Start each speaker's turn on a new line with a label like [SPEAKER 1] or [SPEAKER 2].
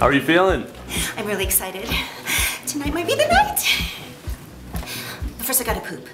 [SPEAKER 1] How are you feeling?
[SPEAKER 2] I'm really excited. Tonight might be the night. But first, I gotta poop.